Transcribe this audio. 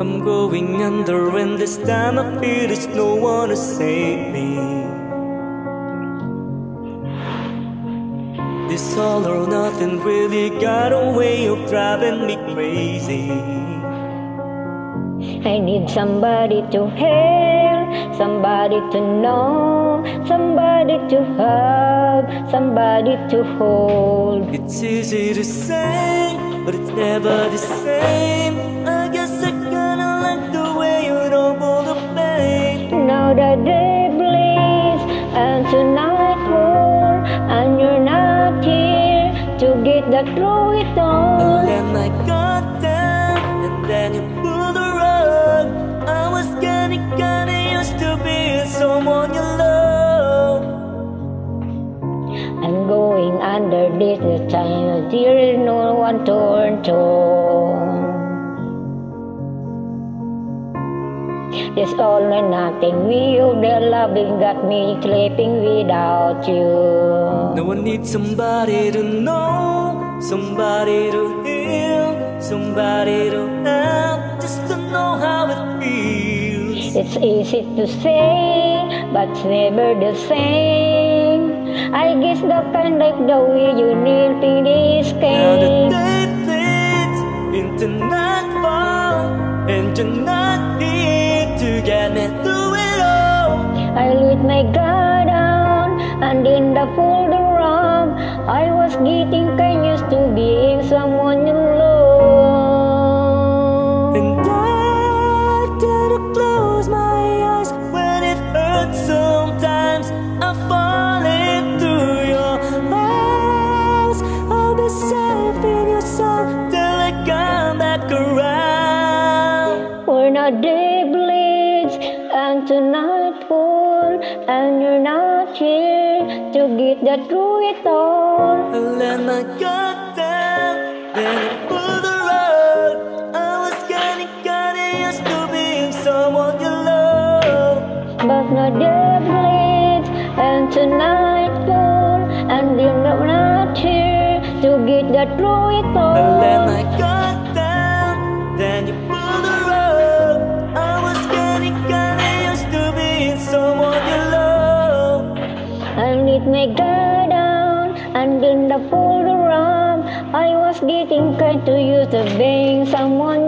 going under, and this time I feel there's no one to save me. This all or nothing really got a way of driving me crazy. I need somebody to help, somebody to know, somebody to hug, somebody to hold. It's easy to say, but it's never the same. I the through it And then I got down, and then you pulled the rug. I was getting kinda used to being someone you love. I'm going under this time. There is no one to turn to. This all or nothing. We of the loving got me sleeping without you. No one needs somebody to know, somebody to heal, somebody to have, just to know how it feels. It's easy to say, but it's never the same. I guess the kind of the way you need to Now the escape. day bleeds into nightfall, and you're not here to get me through it all. I let my guard down, and in the fold around, I was getting kind used A day bleeds and tonight fall, and you're not here to get the through it all. I let my guard down, then I pulled the rug. I was getting kinda used to being someone you love. But now day bleeds and tonight fall, and you're not here to get the through it all. I let my guard down, and in the fold around, I was getting kind to used to being someone